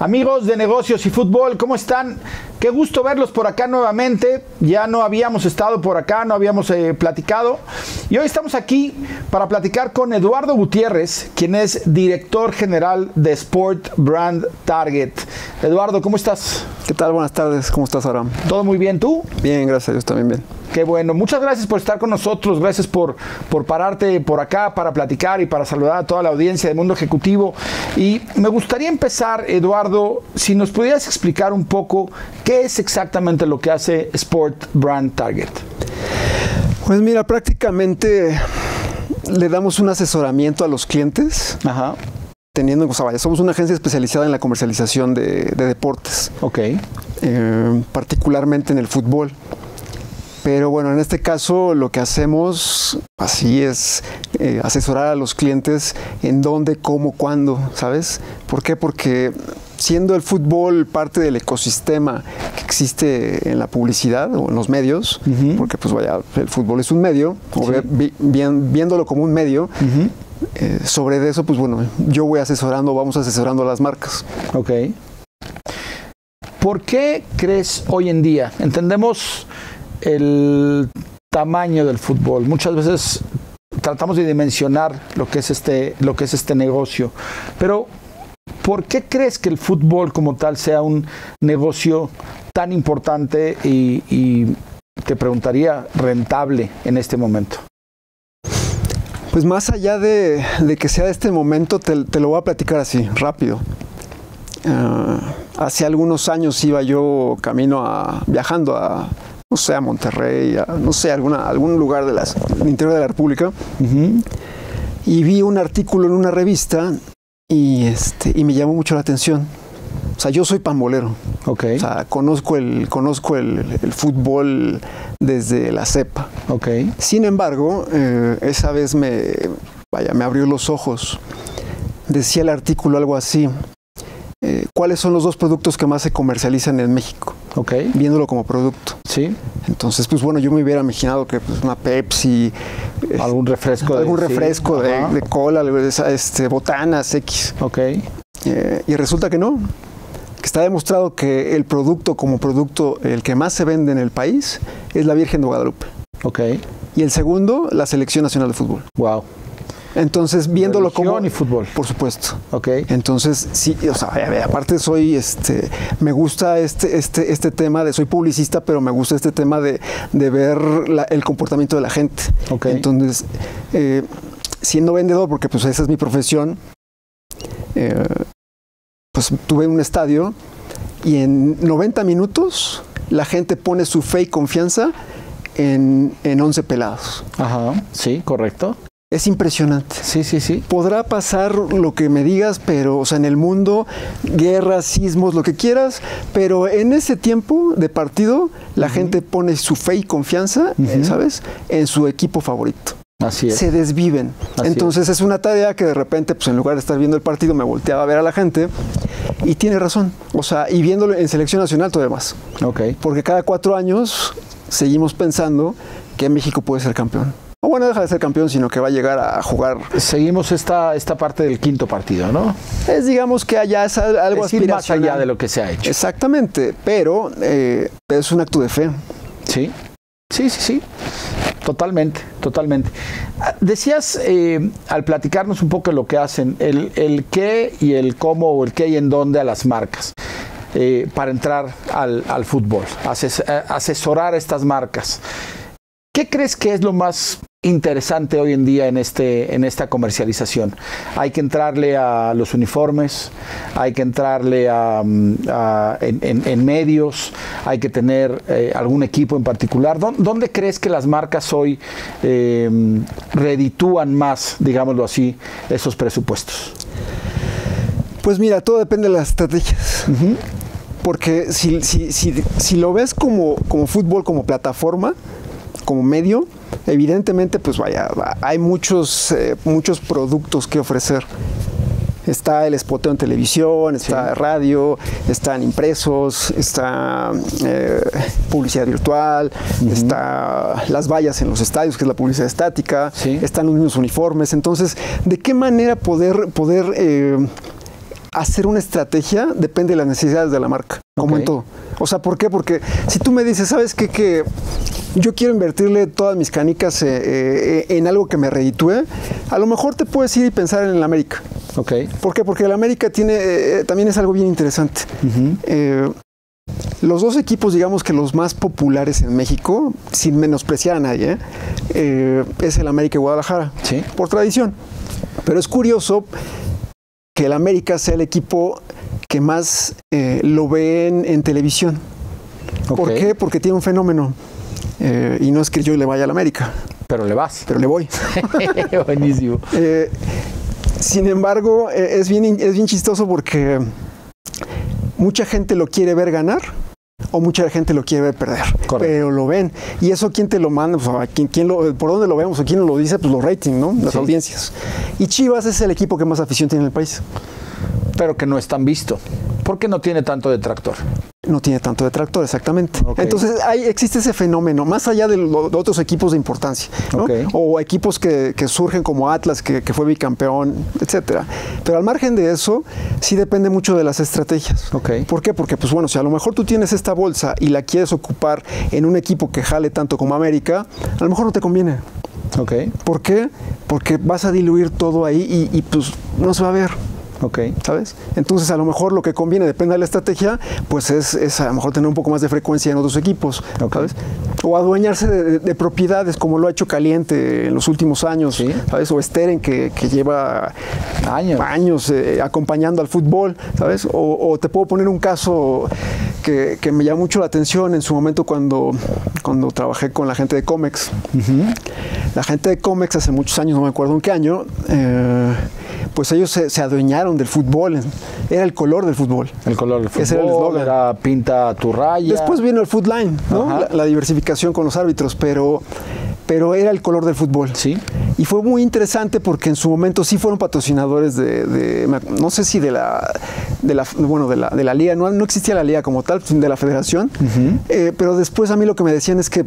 Amigos de negocios y fútbol, ¿cómo están? Qué gusto verlos por acá nuevamente. Ya no habíamos estado por acá, no habíamos eh, platicado. Y hoy estamos aquí para platicar con Eduardo Gutiérrez, quien es director general de Sport Brand Target. Eduardo, ¿cómo estás? ¿Qué tal? Buenas tardes. ¿Cómo estás, Aram? ¿Todo muy bien tú? Bien, gracias a Dios también bien. Qué bueno. Muchas gracias por estar con nosotros. Gracias por, por pararte por acá para platicar y para saludar a toda la audiencia del mundo ejecutivo. Y me gustaría empezar, Eduardo, si nos pudieras explicar un poco qué es exactamente lo que hace Sport Brand Target. Pues mira, prácticamente le damos un asesoramiento a los clientes. Ajá. Teniendo, o sea, vaya, somos una agencia especializada en la comercialización de, de deportes. Ok. Eh, particularmente en el fútbol. Pero bueno, en este caso lo que hacemos así es eh, asesorar a los clientes en dónde, cómo, cuándo, ¿sabes? ¿Por qué? Porque siendo el fútbol parte del ecosistema que existe en la publicidad o en los medios, porque pues vaya, el fútbol es un medio, o Sí. vi- bien- viéndolo como un medio, eh, sobre eso, pues bueno, yo voy asesorando, vamos asesorando a las marcas. Ok. ¿Por qué crees hoy en día? Entendemos el tamaño del fútbol. Muchas veces tratamos de dimensionar lo que es este, lo que es este negocio. Pero, ¿por qué crees que el fútbol como tal sea un negocio tan importante y, y te preguntaría rentable en este momento? Pues más allá de, de que sea de este momento, te, te lo voy a platicar así, rápido. Ah, hace algunos años iba yo camino a, viajando a, no sé, a Monterrey, a, no sé, alguna, algún lugar de del interior de la República, y vi un artículo en una revista y, este, y me llamó mucho la atención. O sea, yo soy pambolero. Ok, O sea, conozco el, conozco el, el fútbol desde la cepa. ok, Sin embargo, eh, esa vez me, vaya, me abrió los ojos. Decía el artículo algo así. Eh, ¿Cuáles son los dos productos que más se comercializan en México? ok, Viéndolo como producto. sí. Entonces, pues bueno, yo me hubiera imaginado que pues, una Pepsi, eh, Algún refresco. de- algún sí. refresco de, cola, este, botanas, X. Ok, Eh, y resulta que no. Que está demostrado que el producto como producto, el que más se vende en el país, es la Virgen de Guadalupe. ok, Y el segundo, la Selección Nacional de Fútbol. wow. Entonces, viéndolo como... Y fútbol. Por supuesto. Ok, Entonces, sí, o sea, aparte soy, este, me gusta este, este, este tema de, soy publicista, pero me gusta este tema de, de ver la- el comportamiento de la gente. Ok. Entonces, eh, siendo vendedor, porque pues esa es mi profesión, eh, pues tuve un estadio y en 90 minutos la gente pone su fe y confianza en, en 11 pelados. ajá, sí, correcto. Es impresionante. Sí, sí, sí. Podrá pasar lo que me digas, pero, o sea, en el mundo, guerras, sismos, lo que quieras, pero en ese tiempo de partido, la gente pone su fe y confianza, eh. ¿sabes?, en su equipo favorito. Así es. Se desviven. Así Entonces es. una tarea que de repente, pues en lugar de estar viendo el partido, me volteaba a ver a la gente y tiene razón. O sea, y viéndolo en selección nacional todavía más. Ok, Porque cada cuatro años seguimos pensando que México puede ser campeón. Bueno, deja de ser campeón, sino que va a llegar a jugar seguimos esta, esta parte del quinto partido, ¿no? Es digamos que allá es al- algo Es ir más allá de lo que se ha hecho. Exactamente, pero, eh, es un acto de fe. Sí, sí, sí, sí. Totalmente, totalmente. Ah, Decías eh, al platicarnos un poco de lo que hacen, el, el qué y el cómo o el qué y en dónde a las marcas eh, para entrar al, al fútbol, ases- asesorar estas marcas. ¿Qué crees que es lo más interesante hoy en día en, este, en esta comercialización? Hay que entrarle a los uniformes, hay que entrarle a, mm, a- en, en- en medios, hay que tener eh, algún equipo en particular. ¿Dó- ¿Dónde crees que las marcas hoy eh, reditúan más, digámoslo así, esos presupuestos? Pues mira, todo depende de las estrategias. Porque si, si, si, si lo ves como, como fútbol, como plataforma, como medio, evidentemente, pues vaya, hay muchos, eh, muchos productos que ofrecer. Está el spoteo en televisión, está Sí. radio, están impresos, está eh, publicidad virtual, está las vallas en los estadios, que es la publicidad estática, Sí. están los mismos uniformes. Entonces, ¿de qué manera poder, poder eh, hacer una estrategia depende de las necesidades de la marca, como en todo. O sea, ¿por qué? Porque si tú me dices, ¿sabes qué? Que yo quiero invertirle todas mis canicas eh, eh, en algo que me reditúe, a lo mejor te puedes ir y pensar en el América. Ok. ¿Por qué? Porque el América tiene, eh, también es algo bien interesante. Los dos equipos, digamos que los más populares en México, sin menospreciar a nadie, es el América y Guadalajara, Sí. por tradición. Pero es curioso que el América sea el equipo que más eh, lo ven en televisión. ¿Por qué? Porque tiene un fenómeno. Eh, y no es que yo le vaya al América, Pero le vas. pero le voy. Buenísimo. Eh, sin embargo, es, bien, es bien chistoso porque mucha gente lo quiere ver ganar o mucha gente lo quiere ver perder, Correcto. pero lo ven. ¿Y eso quién te lo manda? Pues, ¿a quién, quién lo, ¿Por dónde lo vemos? ¿O quién lo dice? Pues los ratings, ¿no? Las Sí. audiencias. Y Chivas es el equipo que más afición tiene en el país. Pero que no es tan visto. ¿Por qué no tiene tanto detractor? No tiene tanto detractor, exactamente. Entonces hay, existe ese fenómeno, más allá de, lo- de otros equipos de importancia, ¿no? Ok. o equipos que, que surgen como Atlas, que, que fue bicampeón, etcétera. Pero al margen de eso, sí depende mucho de las estrategias. ¿Por qué? Porque, pues bueno, si a lo mejor tú tienes esta bolsa y la quieres ocupar en un equipo que jale tanto como América, a lo mejor no te conviene. ¿Por qué? Porque vas a diluir todo ahí y, y, pues no se va a ver. Ok. ¿sabes? Entonces a lo mejor lo que conviene, depende de la estrategia, pues es, es a lo mejor tener un poco más de frecuencia en otros equipos, Ok. ¿sabes? O adueñarse de, de- de propiedades como lo ha hecho Caliente en los últimos años, Sí. ¿sabes? O Steren que, que lleva Años. años eh, acompañando al fútbol, ¿sabes? O, o te puedo poner un caso que, que me llamó mucho la atención en su momento cuando, cuando trabajé con la gente de Comex. La gente de Comex hace muchos años, no me acuerdo en qué año, eh, pues ellos se, se adueñaron del fútbol. Era el color del fútbol. El color del fútbol. Ese era el eslogan. era pinta tu raya. Después vino el food line, ¿no? La diversificación con los árbitros, pero, pero era el color del fútbol. Sí. Y fue muy interesante porque en su momento sí fueron patrocinadores de, no sé si de la, de la bueno, de la, de la liga, no, no existía la liga como tal, de la federación, Eh, pero después a mí lo que me decían es que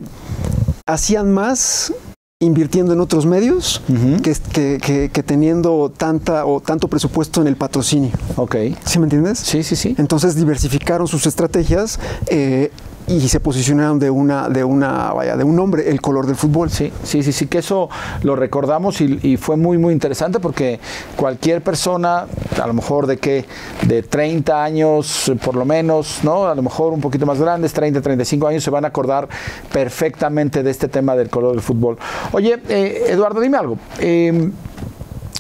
hacían más invirtiendo en otros medios que- que- que teniendo tanta o tanto presupuesto en el patrocinio. Ok. ¿Sí me entiendes? Sí, sí, sí. Entonces diversificaron sus estrategias eh, y se posicionaron de una, de una, vaya, de un nombre, el color del fútbol. Sí, sí, sí, sí, que eso lo recordamos y, fue muy, muy interesante porque cualquier persona, a lo mejor de que de 30 años por lo menos, ¿no? A lo mejor un poquito más grandes, 30, 35 años, se van a acordar perfectamente de este tema del color del fútbol. Oye, eh, Eduardo, dime algo. Eh,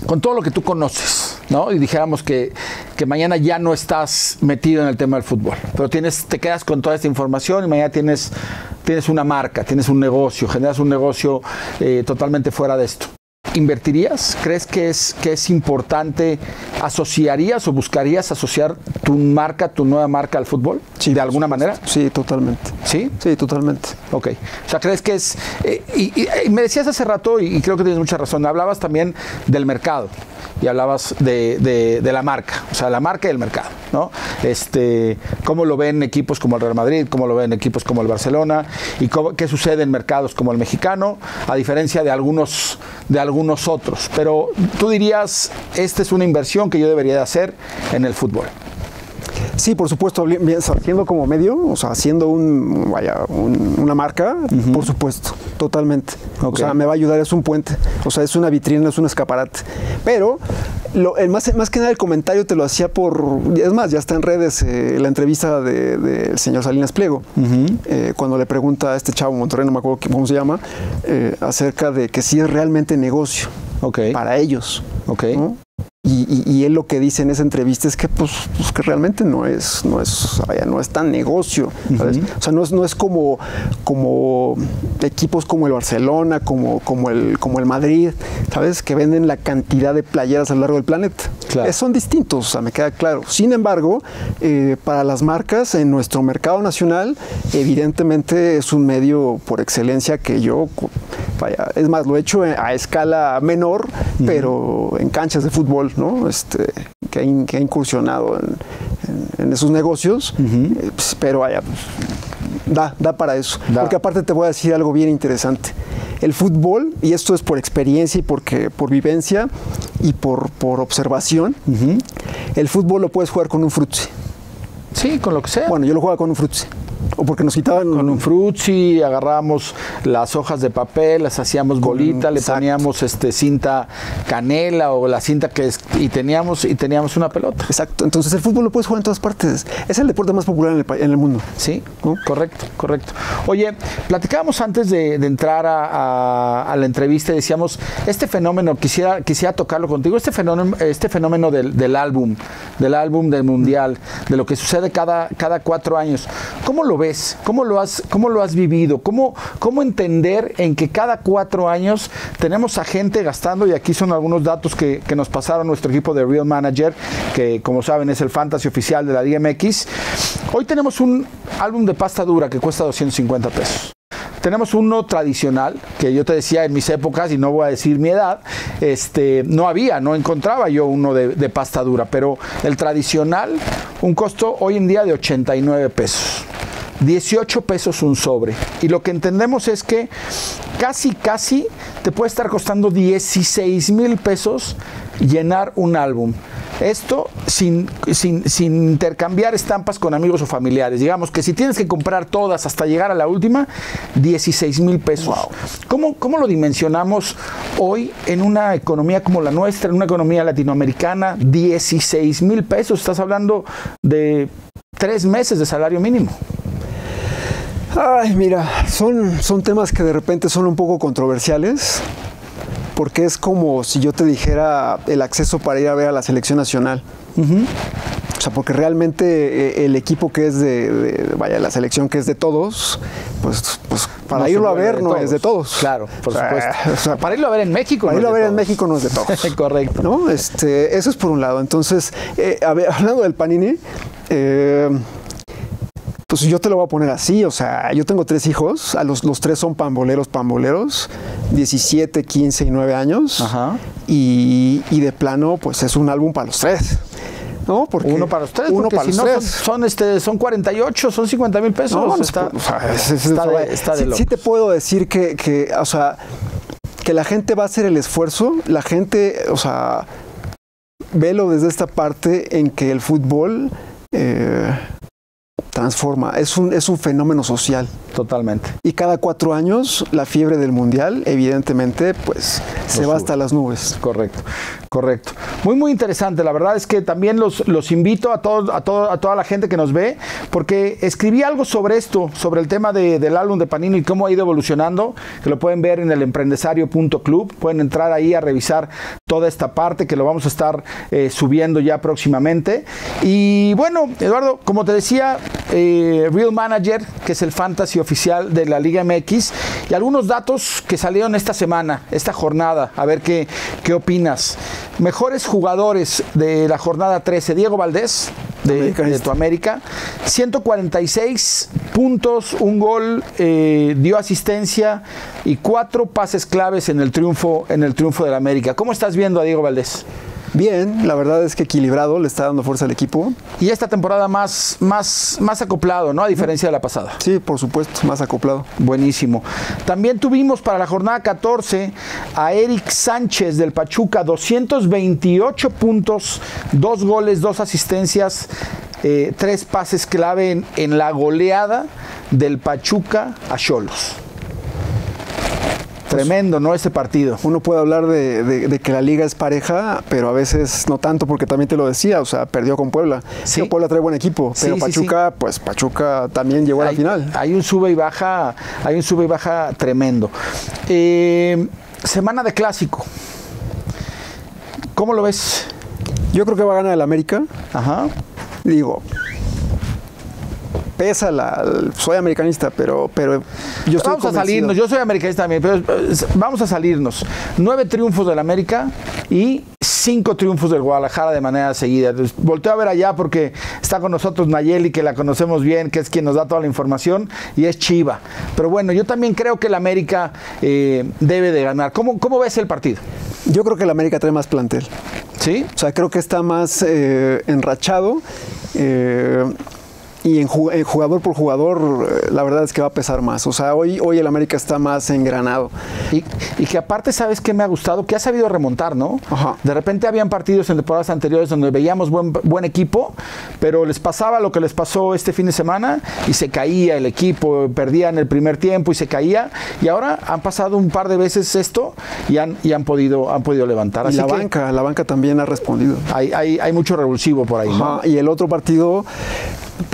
con todo lo que tú conoces, ¿no? Y dijéramos que, que mañana ya no estás metido en el tema del fútbol, pero tienes, te quedas con toda esta información y mañana tienes, tienes una marca, tienes un negocio, generas un negocio eh, totalmente fuera de esto. ¿Invertirías? ¿Crees que es, que es importante? ¿Asociarías o buscarías asociar tu marca, tu nueva marca al fútbol? Sí, ¿De alguna manera? Sí, totalmente. ¿Sí? Sí, totalmente. Ok. O sea, ¿crees que es...? eh, y, y- y me decías hace rato, y, y creo que tienes mucha razón, hablabas también del mercado y hablabas de, de- de la marca, o sea, la marca y el mercado, ¿no? Este, ¿Cómo lo ven equipos como el Real Madrid, cómo lo ven equipos como el Barcelona y cómo- qué sucede en mercados como el mexicano, a diferencia de algunos, de algunos otros? Pero tú dirías, esta es una inversión que yo debería de hacer en el fútbol. Sí, por supuesto, haciendo como medio, o sea, haciendo un, vaya, un- una marca, por supuesto, totalmente. O sea, me va a ayudar, es un puente, o sea, es una vitrina, es un escaparate. Pero, lo, el más, más que nada el comentario te lo hacía por, es más, ya está en redes eh, la entrevista de- del señor Salinas Pliego, eh, cuando le pregunta a este chavo Monterrey, no me acuerdo cómo se llama, eh, acerca de que si es realmente negocio Ok. para ellos. Ok. ¿no? Y, y- y él lo que dice en esa entrevista es que, pues, pues, que realmente no es, no es, vaya, no es tan negocio, ¿sabes? O sea, no es, no es como, como equipos como el Barcelona, como, como, el, como el Madrid, ¿sabes? Que venden la cantidad de playeras a lo largo del planeta. Claro. Eh, son distintos, o sea, me queda claro. Sin embargo, eh, para las marcas en nuestro mercado nacional, evidentemente es un medio por excelencia que yo, vaya, es más, lo he hecho a escala menor, pero en canchas de fútbol, ¿no? Este, que, ha, in- que ha incursionado en, en- en esos negocios, eh, pues, pero vaya, pues, da, da para eso. Da. Porque aparte te voy a decir algo bien interesante. El fútbol, y esto es por experiencia y porque, por vivencia y por, por observación, el fútbol lo puedes jugar con un frutzi. Sí, con lo que sea. Bueno, yo lo jugaba con un frutzi. O porque nos quitaban con un frutzi, agarrábamos las hojas de papel, las hacíamos bolita, le exacto. poníamos este cinta canela o la cinta que es, y teníamos y teníamos una pelota. Exacto. Entonces el fútbol lo puedes jugar en todas partes. Es el deporte más popular en el, en el mundo. Sí, correcto, correcto. Oye, platicábamos antes de, de entrar a, a- a la entrevista y decíamos, este fenómeno, quisiera, quisiera tocarlo contigo, este fenómeno, este fenómeno del, del álbum, del álbum del mundial, de lo que sucede cada, cada cuatro años. ¿Cómo lo ves? ¿Cómo lo has, cómo lo has vivido? ¿Cómo, ¿Cómo entender en que cada cuatro años tenemos a gente gastando, y aquí son algunos datos que, nos pasaron nuestro equipo de Real Manager, que como saben es el fantasy oficial de la Liga MX. Hoy tenemos un álbum de pasta dura que cuesta 250 pesos. Tenemos uno tradicional, que yo te decía en mis épocas, y no voy a decir mi edad, este, no había, no encontraba yo uno de pasta dura, pero el tradicional, un costo hoy en día de 89 pesos. 18 pesos un sobre. Y lo que entendemos es que casi, casi te puede estar costando 16 mil pesos llenar un álbum. Esto sin, sin, sin intercambiar estampas con amigos o familiares. Digamos que si tienes que comprar todas hasta llegar a la última, 16 mil pesos. ¿Cómo, ¿Cómo lo dimensionamos hoy en una economía como la nuestra, en una economía latinoamericana? 16 mil pesos. Estás hablando de tres meses de salario mínimo. Ay, mira, son, son temas que de repente son un poco controversiales, porque es como si yo te dijera el acceso para ir a ver a la selección nacional. O sea, porque realmente eh, el equipo que es de, de- vaya, la selección que es de todos, pues, pues para No irlo a ver no es de todos. Claro, por O sea, supuesto. o sea, para irlo a ver en México. para no irlo a es de ver en. México no es de todos. Correcto. ¿no? Este, eso es por un lado. Entonces, eh, a ver, hablando del Panini, eh, pues yo te lo voy a poner así. O sea, yo tengo tres hijos, a los, los tres son pamboleros, pamboleros, 17, 15 y 9 años. Ajá. Y, y de plano, pues es un álbum para los tres. ¿No? Porque Uno para los tres, uno para si los no tres. son, son, este, son 48, son 50 mil pesos. No, está, o sea, es- es- está de, está de sí, te puedo decir que, que, o sea, que la gente va a hacer el esfuerzo, la gente, o sea, velo desde esta parte en que el fútbol eh, transforma, es un, es un fenómeno social. Totalmente. Y cada cuatro años la fiebre del mundial, evidentemente, pues se va sube. hasta las nubes. Correcto, correcto. Muy, muy interesante. La verdad es que también los, los invito a, todos, a, todo- a toda la gente que nos ve, porque escribí algo sobre esto, sobre el tema de- del álbum de Panini y cómo ha ido evolucionando, que lo pueden ver en el empresarios.club. Pueden entrar ahí a revisar toda esta parte, que lo vamos a estar eh, subiendo ya próximamente. Y bueno, Eduardo, como te decía, eh, Real Manager, que es el fantasy oficial de la Liga MX, y algunos datos que salieron esta semana, esta jornada, a ver qué, qué opinas. Mejores jugadores de la jornada 13, Diego Valdés, de, de tu América, 146 puntos, un gol, eh, dio asistencia y cuatro pases claves en el triunfo, en el triunfo de la América. ¿Cómo estás viendo a Diego Valdés? Bien, la verdad es que equilibrado, le está dando fuerza al equipo. Y esta temporada más, más, más acoplado, ¿no? A diferencia de la pasada. Sí, por supuesto, más acoplado. Buenísimo. También tuvimos para la jornada 14 a Eric Sánchez del Pachuca, 228 puntos, dos goles, dos asistencias, eh, tres pases clave en, en la goleada del Pachuca a Cholos. Tremendo, ¿no? Este partido. Uno puede hablar de, de- de que la liga es pareja, pero a veces no tanto, porque también te lo decía, o sea, perdió con Puebla. Sí. Puebla trae buen equipo, pero sí, Pachuca, pues Pachuca también llegó a la final. hay un sube y baja, hay un sube y baja tremendo. Eh, semana de clásico. ¿Cómo lo ves? Yo creo que va a ganar el América. Ajá. Digo, pesa la. Soy americanista, pero, pero yo estoy vamos a salirnos, yo soy americanista también, pero eh, vamos a salirnos. Nueve triunfos del América y cinco triunfos del Guadalajara de manera seguida. Entonces, volteo a ver allá porque está con nosotros Nayeli, que la conocemos bien, que es quien nos da toda la información, y es Chiva. Pero bueno, yo también creo que el América eh, debe de ganar. ¿Cómo, ¿Cómo ves el partido? Yo creo que el América trae más plantel. ¿Sí? O sea, creo que está más eh, enrachado. eh, y en, jugador por jugador, eh, la verdad es que va a pesar más. O sea, hoy, hoy el América está más engranado. Y, que aparte, ¿sabes qué me ha gustado? Que ha sabido remontar, ¿no? De repente habían partidos en temporadas anteriores donde veíamos buen, buen equipo, pero les pasaba lo que les pasó este fin de semana y se caía el equipo, perdían el primer tiempo y se caía. Y ahora han pasado un par de veces esto y han, y han, podido, han podido levantar. Y la banca, la banca también ha respondido. Hay, hay, hay mucho revulsivo por ahí. ¿no? Y el otro partido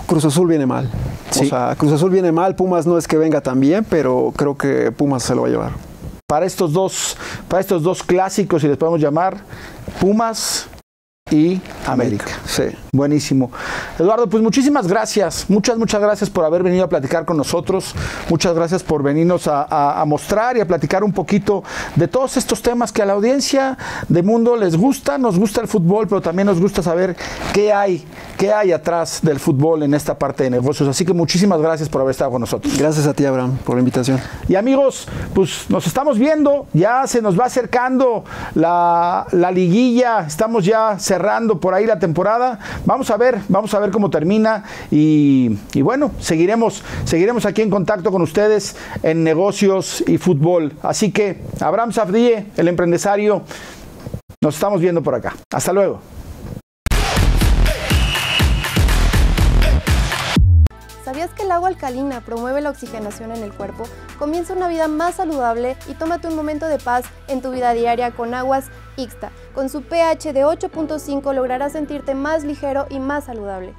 Cruz Azul viene mal. O sea, Cruz Azul viene mal, Pumas no es que venga tan bien, pero creo que Pumas se lo va a llevar. Para estos dos, para estos dos clásicos, si les podemos llamar, Pumas y América. Sí. Buenísimo. Eduardo, pues muchísimas gracias. Muchas, muchas gracias por haber venido a platicar con nosotros. Muchas gracias por venirnos a, mostrar y a platicar un poquito de todos estos temas que a la audiencia de Mundo les gusta. Nos gusta el fútbol, pero también nos gusta saber qué hay, qué hay atrás del fútbol en esta parte de negocios. Así que muchísimas gracias por haber estado con nosotros. Gracias a ti, Abraham, por la invitación. Y amigos, pues nos estamos viendo. Ya se nos va acercando la, la liguilla. Estamos ya cerrando cerrando por ahí la temporada. Vamos a ver, vamos a ver cómo termina y, bueno, seguiremos, seguiremos aquí en contacto con ustedes en negocios y fútbol. Así que, Abraham Safdie, el empresario, nos estamos viendo por acá. Hasta luego. ¿Sabías que el agua alcalina promueve la oxigenación en el cuerpo? Comienza una vida más saludable y tómate un momento de paz en tu vida diaria con aguas Ixta. Con su pH de 8.5 lograrás sentirte más ligero y más saludable.